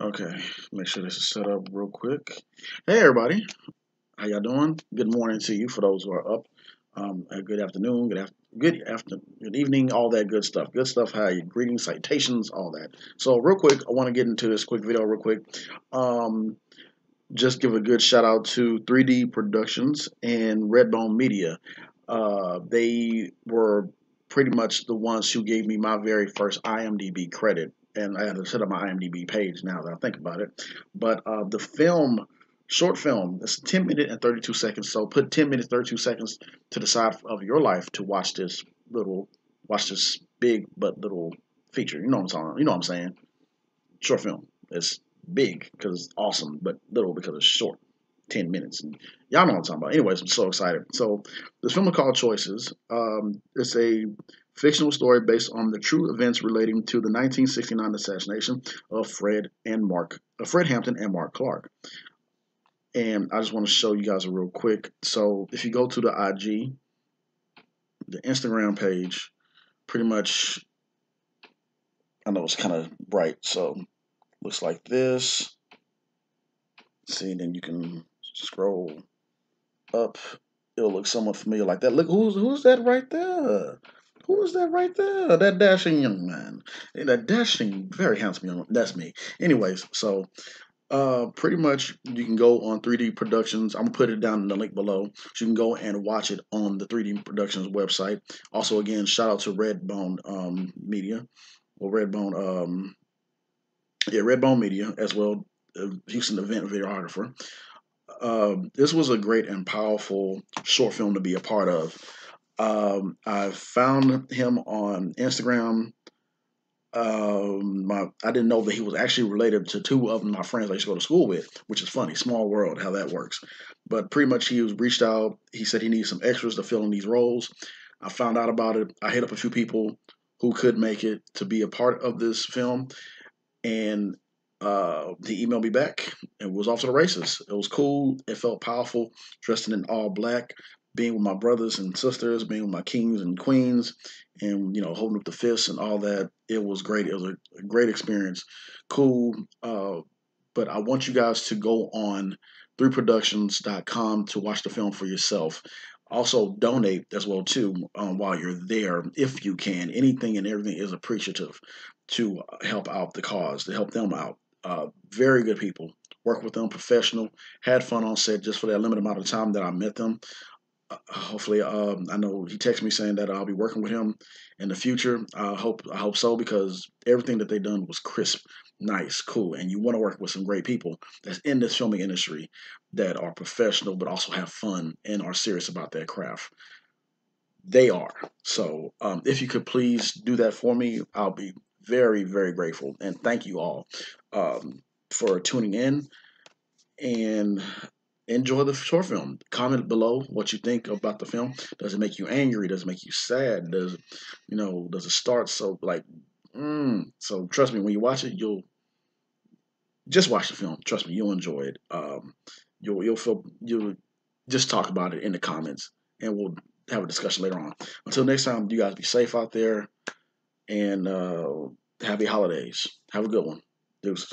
Okay, make sure this is set up real quick. Hey everybody, how y'all doing? Good morning to you for those who are up. Um, good afternoon, good after, good after, good evening, all that good stuff. Good stuff. How you? Greetings, citations, all that. So real quick, I want to get into this quick video real quick. Um, just give a good shout out to 3D Productionz and Redbone Media. Uh, they were pretty much the ones who gave me my very first IMDb credit and I had to set up my IMDb page now that I think about it. But uh, the film, short film, it's 10 minutes and 32 seconds. So put 10 minutes, 32 seconds to the side of your life to watch this little, watch this big but little feature. You know what I'm saying? You know what I'm saying? Short film. It's big because it's awesome, but little because it's short. 10 minutes. And y'all know what I'm talking about. Anyways, I'm so excited. So, this film is called Choices. Um, it's a fictional story based on the true events relating to the 1969 assassination of Fred and Mark, uh, Fred Hampton and Mark Clark. And I just want to show you guys a real quick. So if you go to the IG, the Instagram page, pretty much, I know it's kind of bright, so looks like this. See, then you can scroll up. It'll look somewhat familiar like that. Look, who's who's that right there? Who is that right there? That dashing young man. That dashing, very handsome young man. That's me. Anyways, so uh, pretty much you can go on 3D Productionz. I'm gonna put it down in the link below. So you can go and watch it on the 3D Productionz website. Also, again, shout out to Redbone um, Media or Redbone, um, yeah, Redbone Media as well. Houston event videographer. Uh, this was a great and powerful short film to be a part of. Um, I found him on Instagram. Um, my I didn't know that he was actually related to two of my friends I used to go to school with, which is funny. Small world, how that works. But pretty much, he was reached out. He said he needs some extras to fill in these roles. I found out about it. I hit up a few people who could make it to be a part of this film, and uh, he emailed me back and was off to the races. It was cool. It felt powerful, dressed in all black being with my brothers and sisters, being with my kings and queens, and you know, holding up the fists and all that. It was great. It was a, great experience. Cool. Uh, but I want you guys to go on 3productions.com to watch the film for yourself. Also, donate as well too um, while you're there, if you can. Anything and everything is appreciative to help out the cause, to help them out. Uh, very good people. Work with them, professional. Had fun on set just for that limited amount of time that I met them hopefully, um, I know he texted me saying that I'll be working with him in the future. I hope I hope so because everything that they done was crisp, nice, cool, and you want to work with some great people that's in this filming industry that are professional but also have fun and are serious about their craft. They are. So, um, if you could please do that for me, I'll be very, very grateful. And thank you all um, for tuning in. And enjoy the short film. Comment below what you think about the film. Does it make you angry? Does it make you sad? Does you know? Does it start so like? Mm. So trust me, when you watch it, you'll just watch the film. Trust me, you'll enjoy it. Um, you'll you'll feel you'll just talk about it in the comments, and we'll have a discussion later on. Until next time, you guys be safe out there, and uh, happy holidays. Have a good one. Deuces.